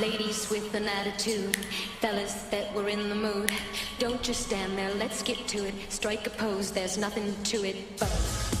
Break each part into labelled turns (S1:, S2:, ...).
S1: Ladies with an attitude, fellas that were in the mood. Don't just stand there, let's get to it. Strike a pose, there's nothing to it but.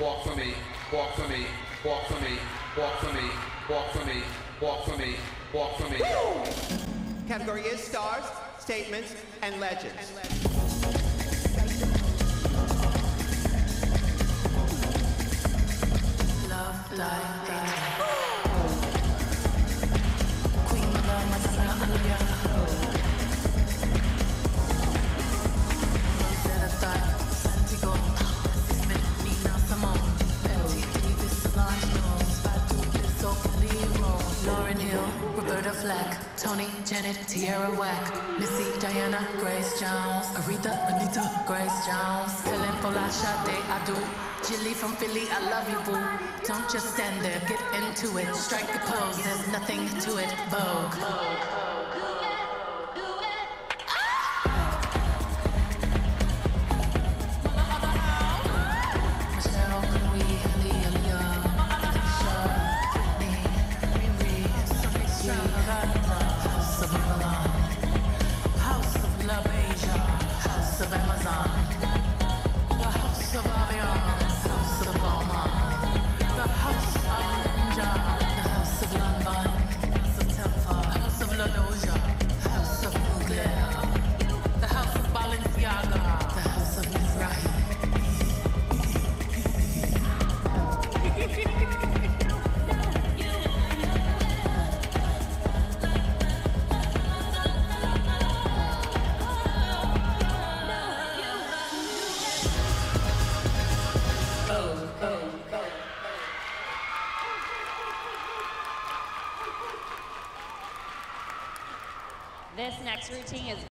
S2: Walk
S3: for me, walk for me, walk for me, walk for me, walk for me, walk for me, walk for me.
S4: Category is stars, statements, and legends.
S5: Love, Flack, Toni, Janet, Tierra Whack, Missy, Diana, Grace Jones, Aretha, Anita, Grace Jones, Helen Folasha, De Adu, Jilly from Philly, I love you, boo. Don't just stand there, get into it. Strike a pose, there's nothing to it. Vogue.
S6: This next routine is